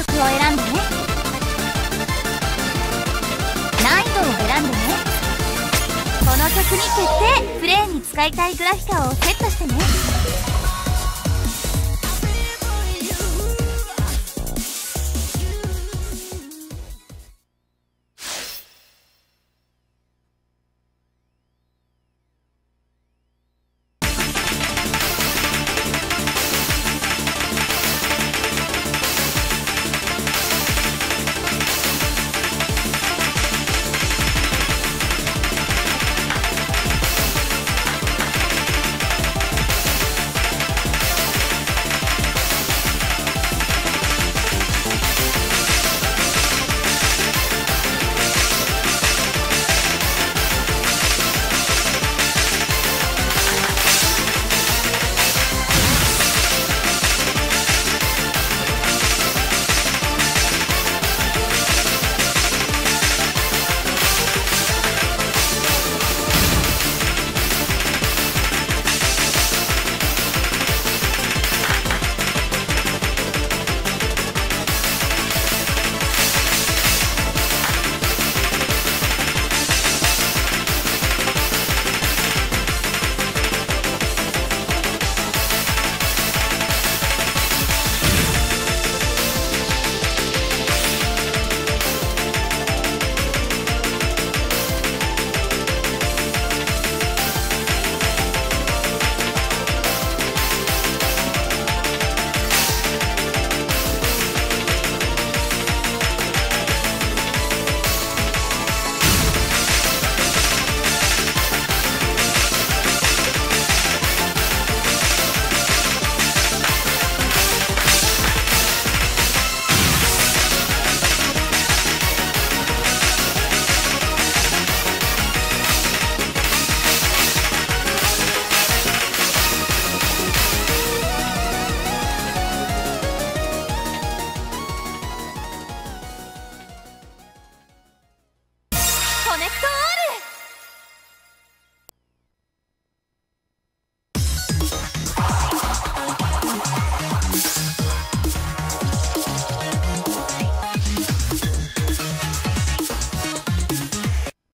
曲を選んでね。難易度を選んでね。この曲に決定プレイに使いたいグラフィカをセットしてね。ネクト